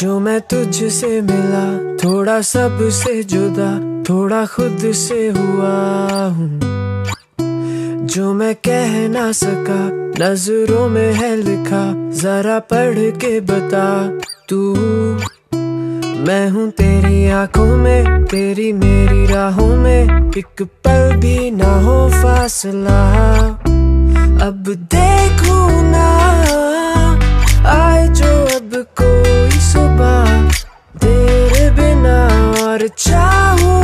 जो मैं तुझसे मिला, थोड़ा सबसे जुदा, थोड़ा खुद से हुआ हूँ। जो मैं कह ना सका, नज़रों में है लिखा, जरा पढ़ के बता, तू। मैं हूँ तेरी आँखों में, तेरी मेरी राहों में, एक पल भी ना हो फासला। अब देखू ना और चाहूँ